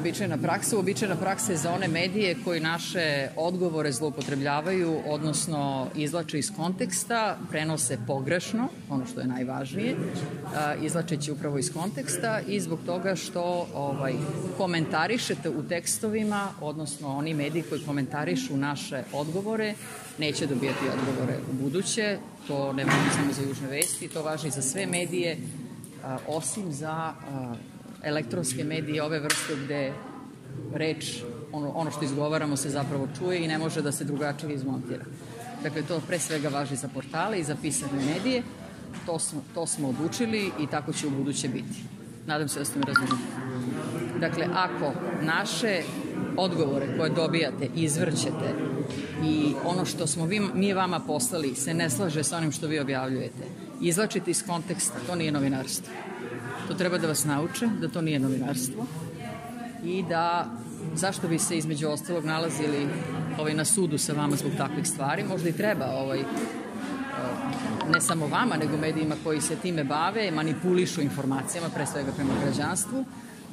uobičajena praksa. Uobičajena praksa je za one medije koji naše odgovore zloupotrebljavaju, odnosno izlače iz konteksta, prenose pogrešno, ono što je najvažnije, izlačeći upravo iz konteksta i zbog toga što ovaj, komentarišete u tekstovima, odnosno oni mediji koji komentarišu naše odgovore, neće dobijati odgovore u buduće. To ne važi samo za južne vesti, to važi za sve medije, osim za elektronske medije ove vrste gde reč, ono, ono što izgovaramo se zapravo čuje i ne može da se drugačije izmontira. Dakle, to pre svega važi za portale i za pisane medije. To smo, to smo odlučili i tako će u buduće biti. Nadam se da ste me razumeli. Dakle, ako naše odgovore koje dobijate izvrćete i ono što smo vi, mi vama poslali se ne slaže sa onim što vi objavljujete, izlačite iz konteksta, to nije novinarstvo. To treba da vas nauče da to nije novinarstvo i da zašto bi se između ostalog nalazili ovaj, na sudu sa vama zbog takvih stvari. Možda i treba ovaj, ne samo vama, nego medijima koji se time bave, manipulišu informacijama, pre svega prema građanstvu,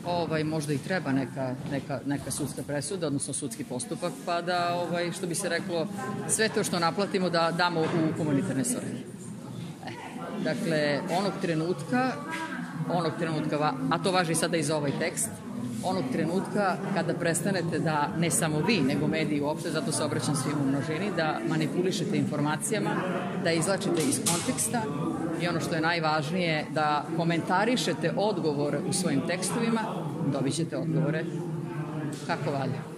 ovaj, možda i treba neka, neka, neka sudska presuda, odnosno sudski postupak, pa da, ovaj, što bi se reklo, sve to što naplatimo da damo u humanitarne svrhe. E, dakle, onog trenutka onog trenutka, a to važi sada i za ovaj tekst, onog trenutka kada prestanete da, ne samo vi, nego mediji uopšte, zato se obraćam svim u množini, da manipulišete informacijama, da izlačite iz konteksta ono što je najvažnije, da komentarišete odgovore u svojim tekstovima, dobit ćete odgovore kako valja.